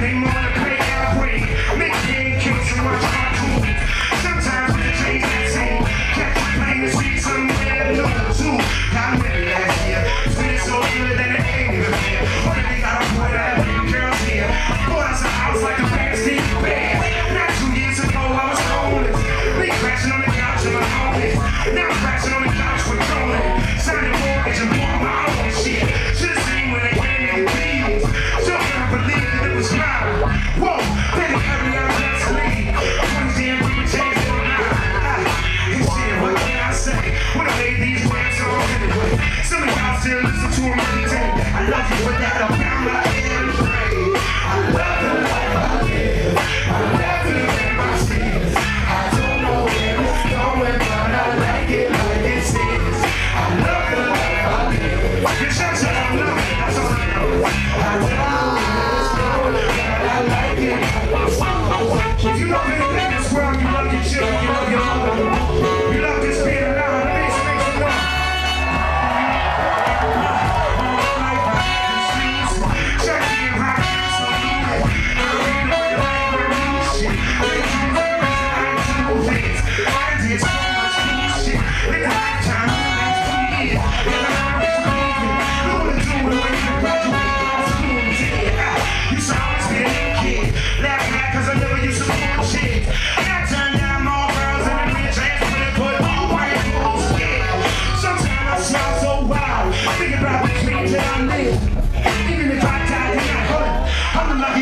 Monday morning. Brasil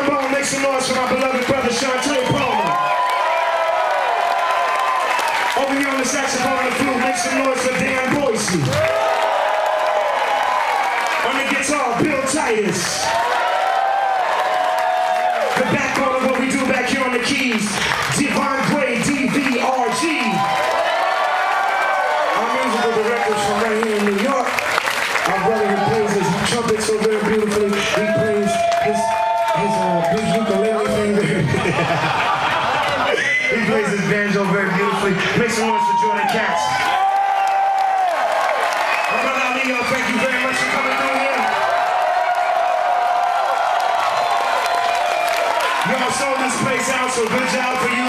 Sean Paul. Make some noise for my beloved brother, Shantae Palmer. Over here on the saxophone and flute, make some noise for Dan Boise. On the guitar, Bill Titus. So good job for you.